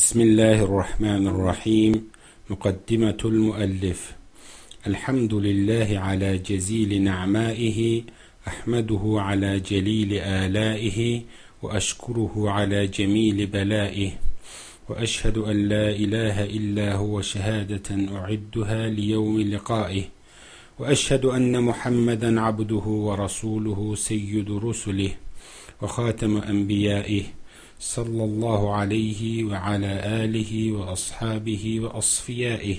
بسم الله الرحمن الرحيم. مقدمة المؤلف. الحمد لله على جزيل نعمائه أحمده على جليل آلائه وأشكره على جميل بلائه. وأشهد أن لا إله إلا هو شهادة أعدها ليوم لقائه. وأشهد أن محمدا عبده ورسوله سيد رسله وخاتم أنبيائه. صلى الله عليه وعلى آله وأصحابه وأصفيائه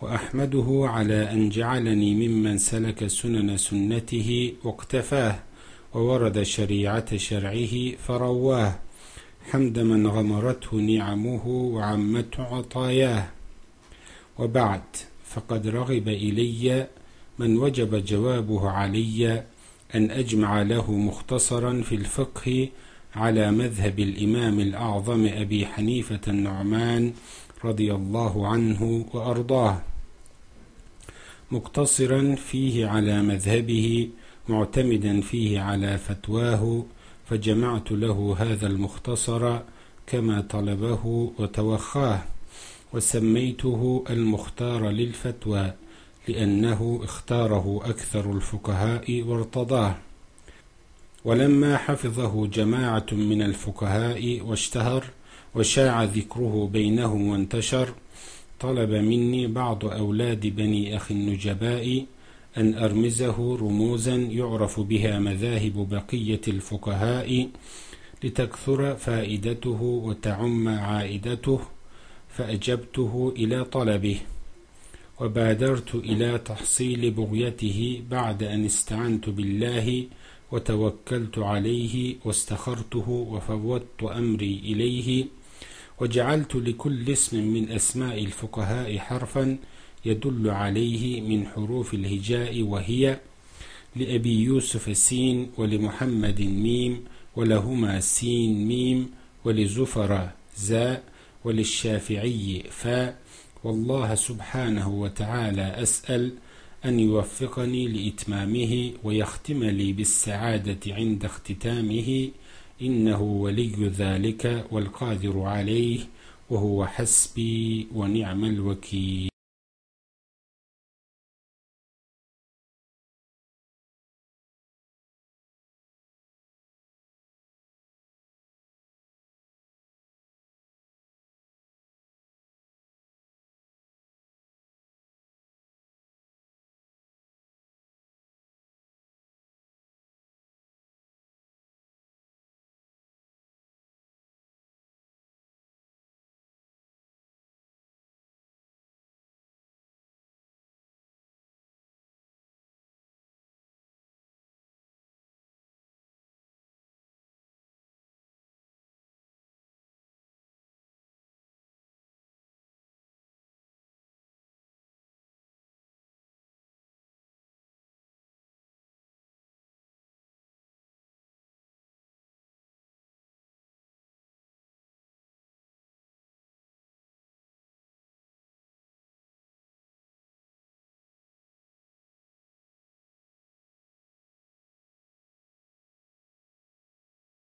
وأحمده على أن جعلني ممن سلك سنن سنته واقتفاه وورد شريعة شرعه فرواه حمد من غمرته نعمه وعمته عطاياه. وبعد فقد رغب إلي من وجب جوابه علي أن أجمع له مختصرا في الفقه على مذهب الإمام الأعظم أبي حنيفة النعمان رضي الله عنه وأرضاه. مقتصرا فيه على مذهبه معتمدا فيه على فتواه فجمعت له هذا المختصر كما طلبه وتوخاه وسميته المختار للفتوى لأنه اختاره أكثر الفقهاء وارتضاه. ولما حفظه جماعة من الفقهاء واشتهر وشاع ذكره بينهم وانتشر طلب مني بعض أولاد بني أخي النجباء أن أرمزه رموزا يعرف بها مذاهب بقية الفقهاء لتكثر فائدته وتعم عائدته فأجبته إلى طلبه وبادرت إلى تحصيل بغيته بعد أن استعنت بالله وتوكلت عليه واستخرته وفوضت أمري إليه وجعلت لكل اسم من أسماء الفقهاء حرفا يدل عليه من حروف الهجاء وهي لأبي يوسف سين ولمحمد ميم ولهما سين ميم ولزفر زاء وللشافعي فاء والله سبحانه وتعالى أسأل أن يوفقني لإتمامه ويختم لي بالسعادة عند اختتامه. إنه ولي ذلك والقادر عليه وهو حسبي ونعم الوكيل.